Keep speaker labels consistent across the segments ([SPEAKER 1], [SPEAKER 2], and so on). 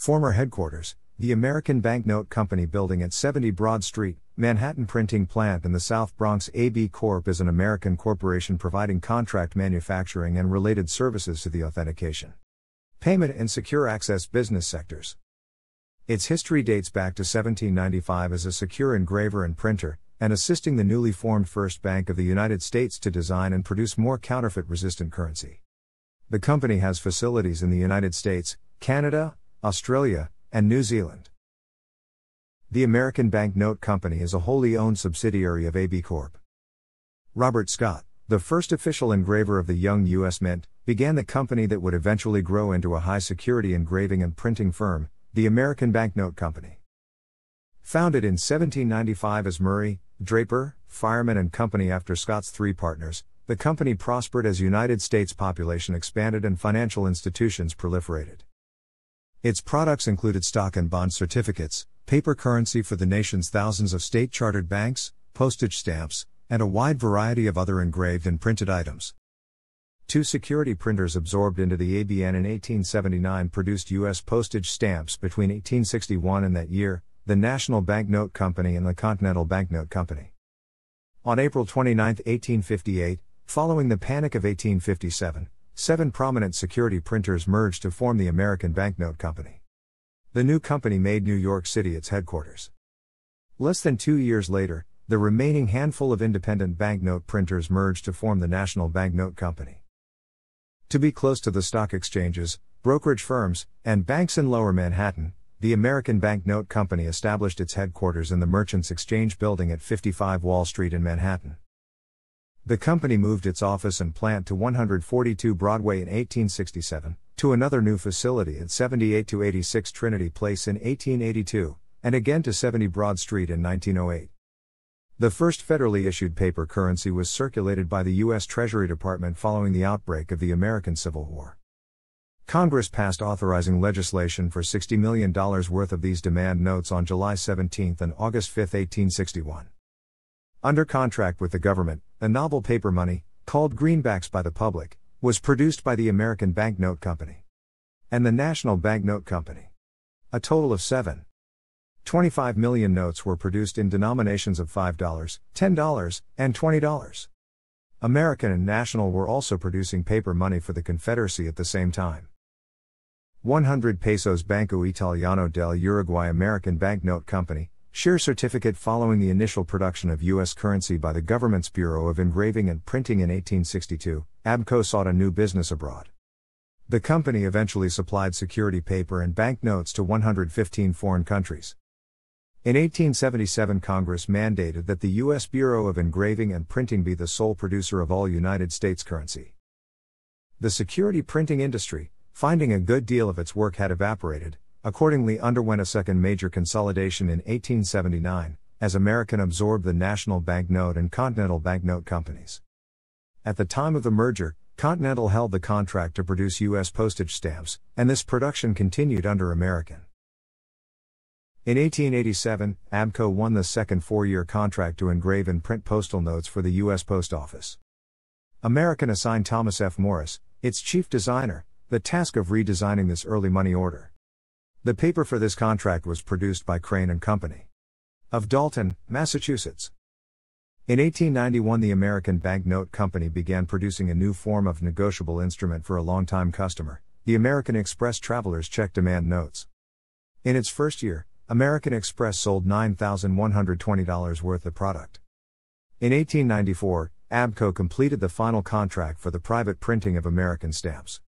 [SPEAKER 1] Former headquarters The American Banknote Company building at 70 Broad Street, Manhattan Printing Plant in the South Bronx ABCorp is an American corporation providing contract manufacturing and related services to the authentication, payment, and secure access business sectors. Its history dates back to 1795 as a secure engraver and printer, and assisting the newly formed First Bank of the United States to design and produce more counterfeit resistant currency. The company has facilities in the United States, Canada, Australia, and New Zealand. The American Bank Note Company is a wholly owned subsidiary of ABCorp. Robert Scot, the first official engraver of the young U.S. Mint, began the company that would eventually grow into a high security engraving and printing firm, the American Banknote Company. Founded in 1795 as Murray, Draper, Fairman and Company after Scot's three partners, the company prospered as United States population expanded and financial institutions proliferated. Its products included stock and bond certificates, paper currency for the nation's thousands of state chartered banks, postage stamps, and a wide variety of other engraved and printed items. Two security printers absorbed into the ABN in 1879 produced U.S. postage stamps between 1861 and that year, the National Banknote Company and the Continental Banknote Company. On April 29, 1858, following the Panic of 1857, Seven prominent security printers merged to form the American Banknote Company. The new company made New York City its headquarters. Less than two years later, the remaining handful of independent banknote printers merged to form the National Banknote Company. To be close to the stock exchanges, brokerage firms, and banks in lower Manhattan, the American Banknote Company established its headquarters in the Merchants Exchange Building at 55 Wall Street in Manhattan. The company moved its office and plant to 142 Broadway in 1867, to another new facility at 78 to 86 Trinity Place in 1882, and again to 70 Broad Street in 1908. The first federally issued paper currency was circulated by the U.S. Treasury Department following the outbreak of the American Civil War. Congress passed authorizing legislation for $60 million worth of these demand notes on July 17 and August 5, 1861. Under contract with the government, a novel paper money, called greenbacks by the public, was produced by the American Banknote Company and the National Banknote Company. A total of seven. 25 million notes were produced in denominations of $5, $10, and $20. American and National were also producing paper money for the Confederacy at the same time. 100 pesos Banco Italiano del Uruguay American Banknote Company, Share certificate following the initial production of U.S. currency by the government's Bureau of Engraving and Printing in 1862, ABCO sought a new business abroad. The company eventually supplied security paper and banknotes to 115 foreign countries. In 1877, Congress mandated that the U.S. Bureau of Engraving and Printing be the sole producer of all United States currency. The security printing industry, finding a good deal of its work had evaporated, accordingly underwent a second major consolidation in 1879, as American absorbed the National Banknote and Continental Banknote companies. At the time of the merger, Continental held the contract to produce U.S. postage stamps, and this production continued under American. In 1887, ABCO won the second four year contract to engrave and print postal notes for the U.S. Post Office. American assigned Thomas F. Morris, its chief designer, the task of redesigning this early money order. The paper for this contract was produced by Crane and Company of Dalton, Massachusetts. In 1891, the American Banknote Company began producing a new form of negotiable instrument for a longtime customer, the American Express Traveler's Check Demand Notes. In its first year, American Express sold $9,120 worth of product. In 1894, ABCO completed the final contract for the private printing of American stamps.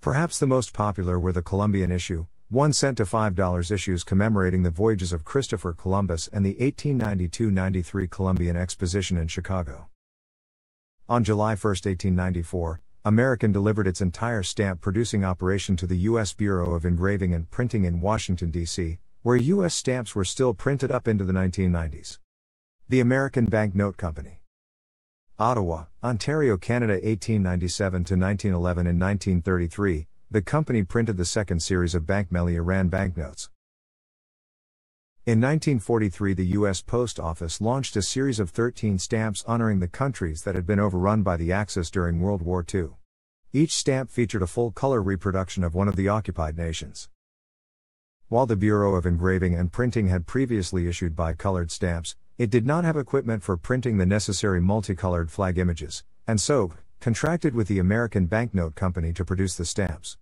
[SPEAKER 1] Perhaps the most popular were the Columbian issue, 1 cent to $5 issues commemorating the voyages of Christopher Columbus and the 1892 93 Columbian Exposition in Chicago. On July 1, 1894, American delivered its entire stamp producing operation to the U.S. Bureau of Engraving and Printing in Washington, D.C., where U.S. stamps were still printed up into the 1990s. The American Banknote Company. Ottawa, Ontario, Canada 1897 to 1911 and 1933, the company printed the second series of Bank Melli Iran banknotes. In 1943, the U.S. Post Office launched a series of 13 stamps honoring the countries that had been overrun by the Axis during World War II. Each stamp featured a full color reproduction of one of the occupied nations. While the Bureau of Engraving and Printing had previously issued bi-colored stamps, it did not have equipment for printing the necessary multicolored flag images, and so, contracted with the American Banknote Company to produce the stamps.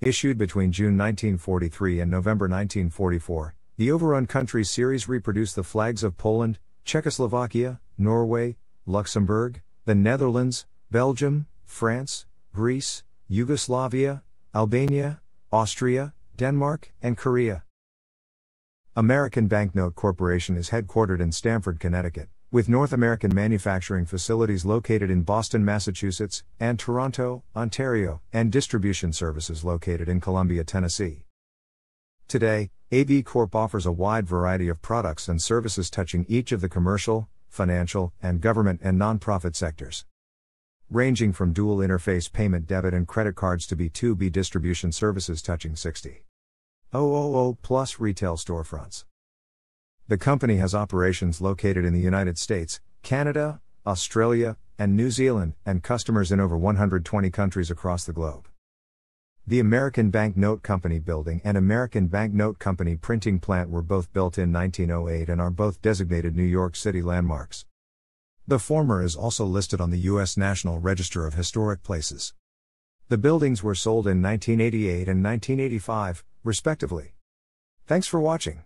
[SPEAKER 1] Issued between June 1943 and November 1944, the Overrun Countries series reproduced the flags of Poland, Czechoslovakia, Norway, Luxembourg, the Netherlands, Belgium, France, Greece, Yugoslavia, Albania, Austria, Denmark, and Korea. American Banknote Corporation is headquartered in Stamford, Connecticut, with North American manufacturing facilities located in Boston, Massachusetts, and Toronto, Ontario, and distribution services located in Columbia, Tennessee. Today, ABCorp offers a wide variety of products and services touching each of the commercial, financial, and government and nonprofit sectors ranging from dual interface payment debit and credit cards to B2B distribution services touching 60. 000 plus retail storefronts. The company has operations located in the United States, Canada, Australia, and New Zealand, and customers in over 120 countries across the globe. The American Bank Note Company building and American Bank Note Company printing plant were both built in 1908 and are both designated New York City landmarks. The former is also listed on the U.S. National Register of Historic Places. The buildings were sold in 1988 and 1985, respectively. Thanks for watching.